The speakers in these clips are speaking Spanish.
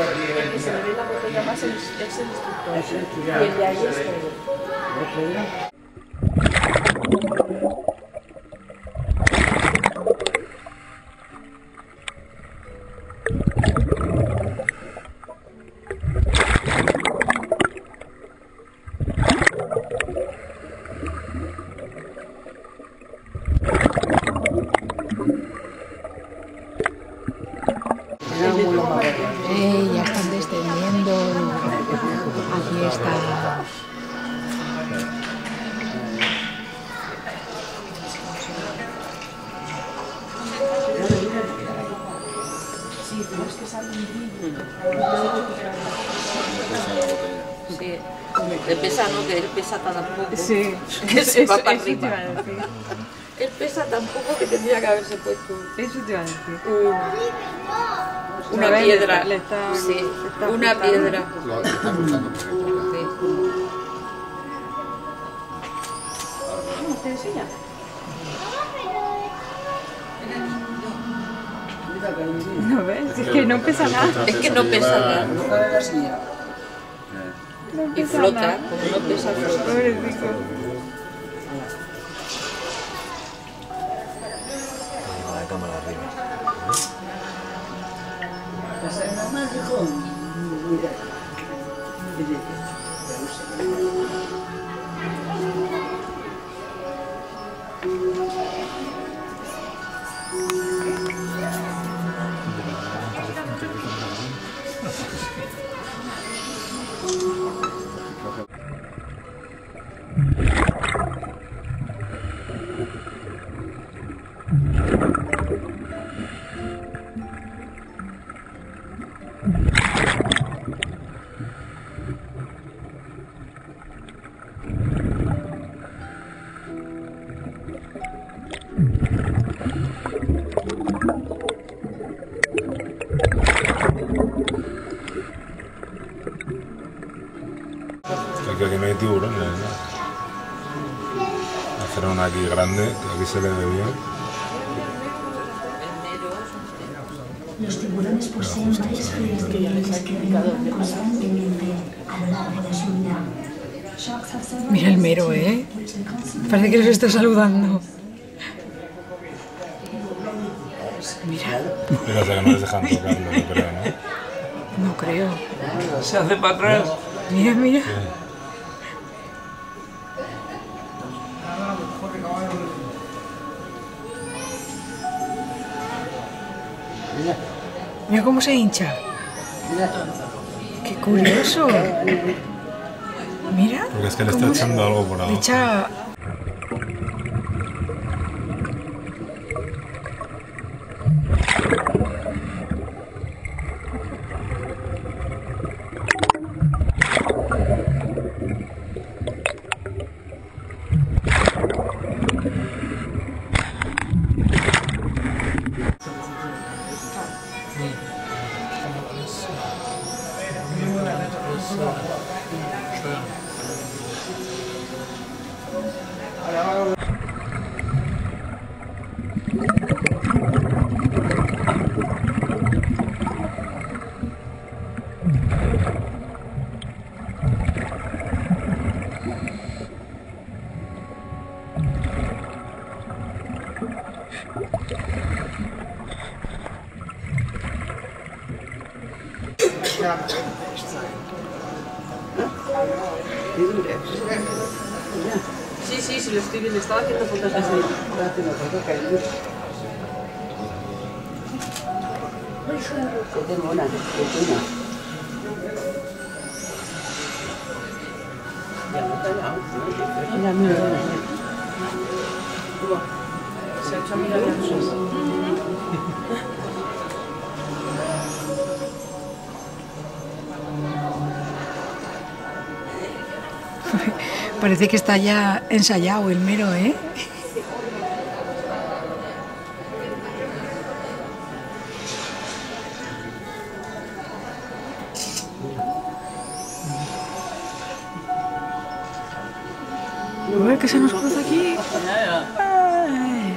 el que se le ve la botella más es, es el instructor. Y el de ahí es todo. Sí, Que se va para eso te iba a decir. Él pesa tan poco que tendría que haberse puesto Eso te iba a decir. un- una A ver, piedra. le está- sí, le está una ajustando. piedra. Lo está luchando por eso. Sí. ¿Te enseña? No ves, es que no pesa nada. Es que no pesa nada. No Y flota, nada. como no pesa, flota. Pobrecito. la cámara arriba. Pues hijo. Mira. Una aquí grande, que aquí se le ve bien. Los tiburones poseen tres fluidos que renuevan constantemente a lo largo de su vida. Mira el mero, ¿eh? Parece que los está saludando. Fíjate que no les dejan tocarlo, yo creo, ¿no? No creo. Se hace para atrás. Mira, mira. Mira cómo se hincha. Qué curioso. Mira. Porque es que le está echando algo por Le abajo. Echa. Sí, Una pequeña. Mira, mira, mira. Se ha hecho. Parece que está ya ensayado el mero, ¿eh? vamos aqui. Ai.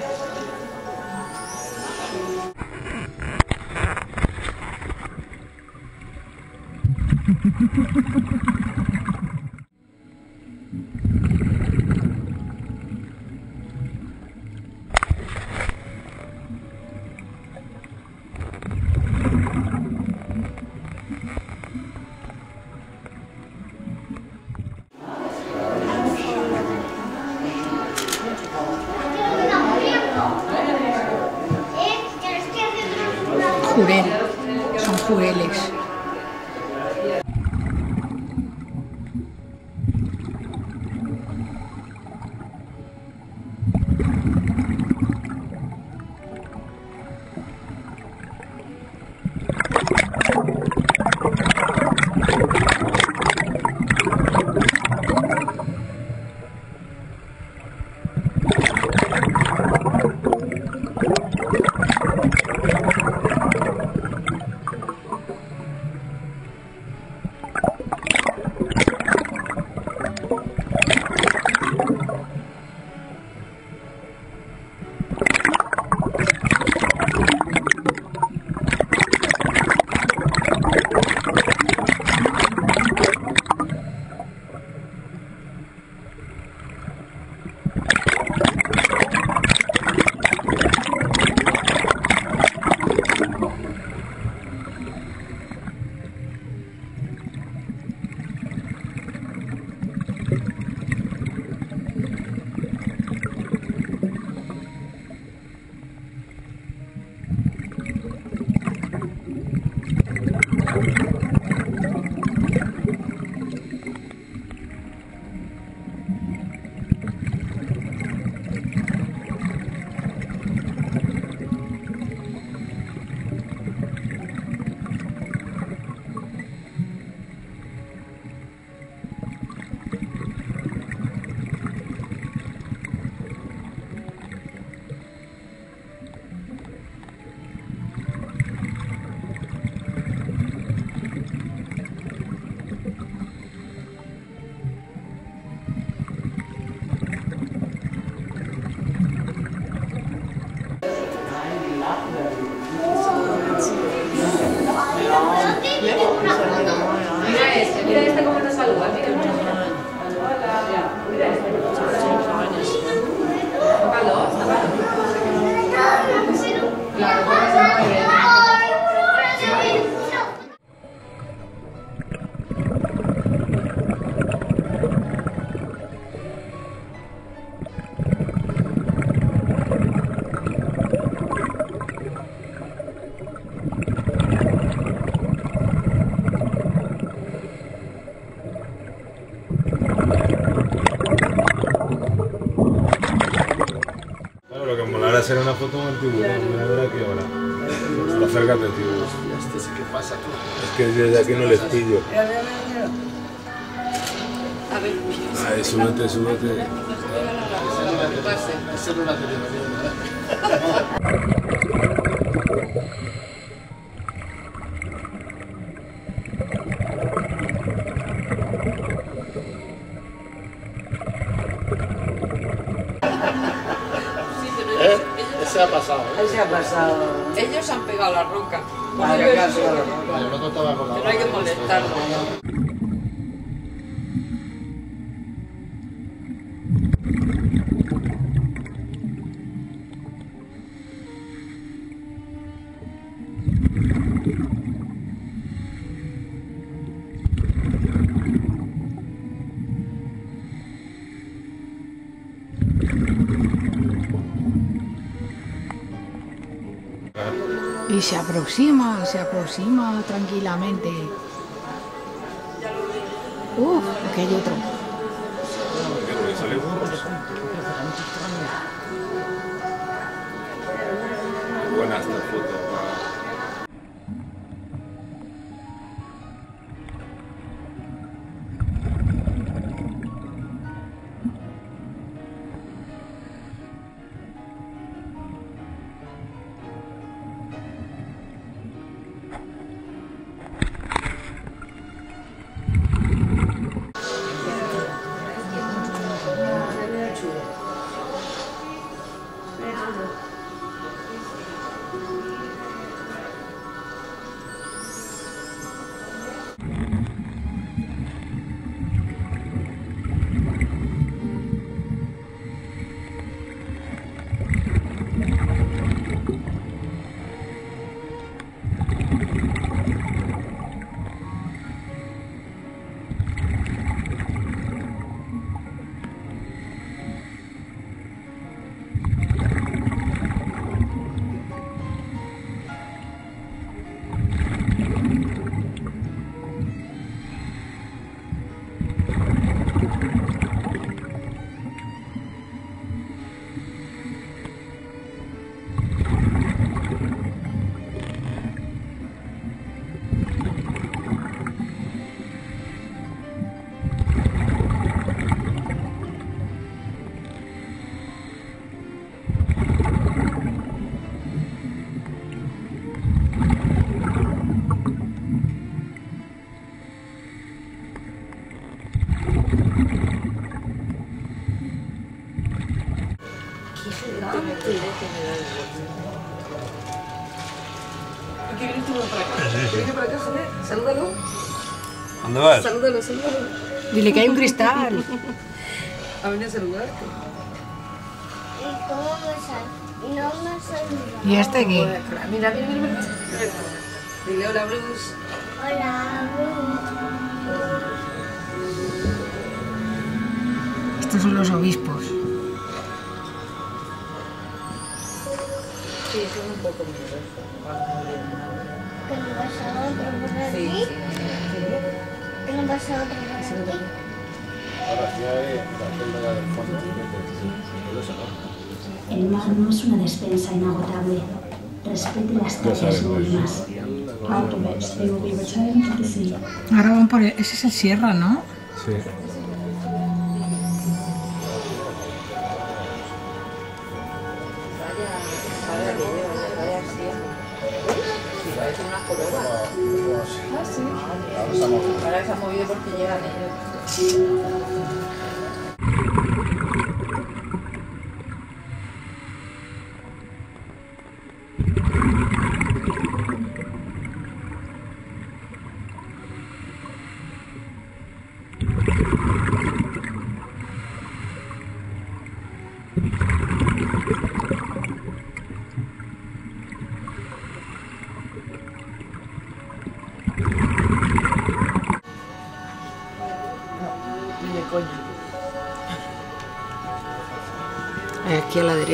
Claro, hacer una foto con el tiburón. Mira, a ver aquí ahora. Acércate, tiburón. Este sí que pasa tú. Es que desde aquí no les pillo. Mira, mira, mira, mira. A ver, Ay, súbete, súbete. que pase. Esa no la tenía Sí, se ha pasado. ellos han pegado la roca. Yo no hay que molestarlo. Y se aproxima, se aproxima tranquilamente. Uf, aquí hay otro. ¿Dónde vas? Salúdalo, salúdalo. Dile que hay un cristal. Ha venido a saludarte. ¿Y cómo me no me saluda. ¿Y este qué? Mira, mira, mira. Dile hola, Bruce. Hola, Estos son los obispos. Sí, son un poco miedosos. que no pasa El mar no es una despensa inagotable. Respete las tallas mínimas. Ahora van por... el- Ese es el Sierra, ¿no? Sí. Ah, sí. Ahora estamos. Ahora se ha movido porque llegan ellos.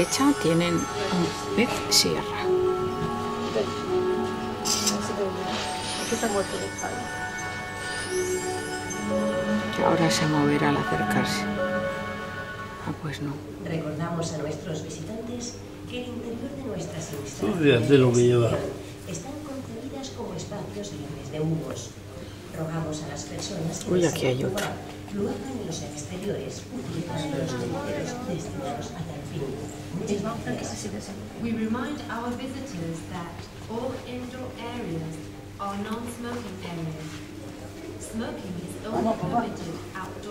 Derecha tienen un pez Sierra. Que ahora se moverá al acercarse. Ah, pues no. Recordamos a nuestros visitantes que el interior de nuestras Fíjate lo que lleva. están concebidas como espacios libres de humos. Rogamos a las personas que Uy, aquí hay otro. jugar, lo hagan en los exteriores utilizando los criterios destinados a We remind our visitors that all indoor areas are non-smoking areas. Smoking is only permitted outdoors.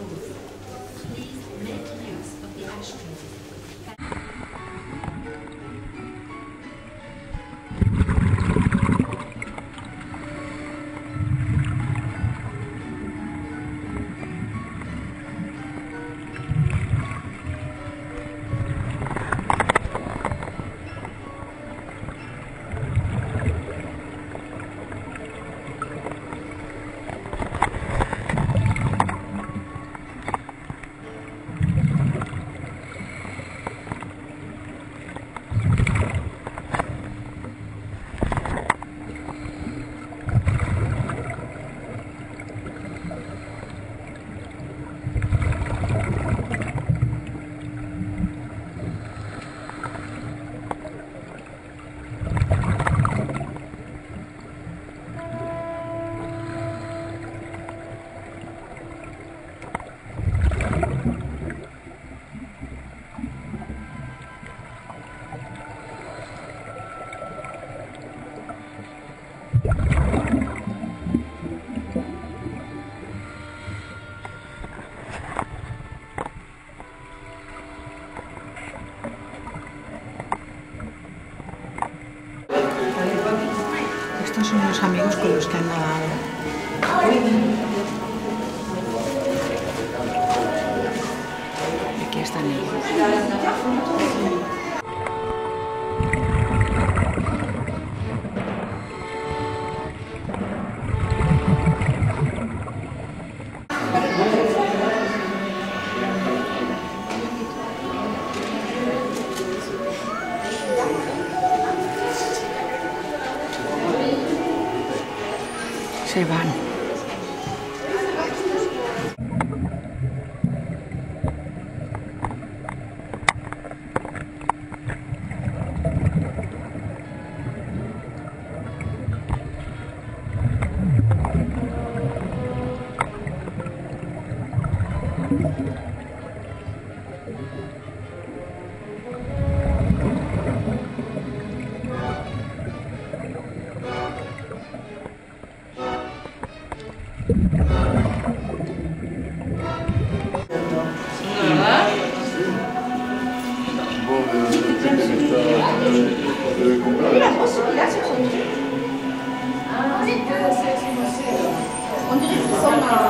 Son los amigos con los que han nadado. Aquí están ellos. somehow uh,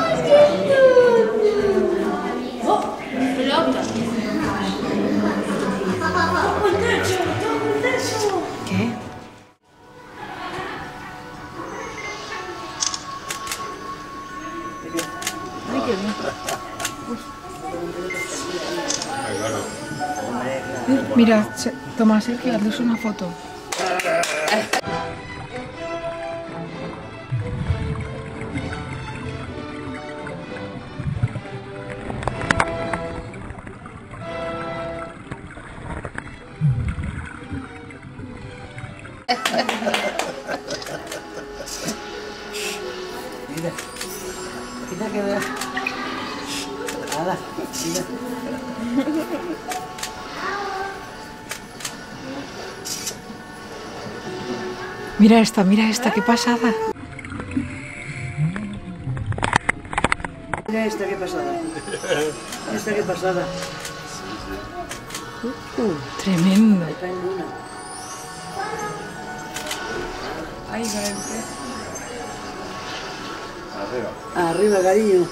Mira, Tomás, el que una foto. Mira esta, mira esta, qué pasada. Mira esta, qué pasada. Esta, qué pasada. Uh, tremendo. Ahí, ¿eh? Arriba. Arriba, cariño.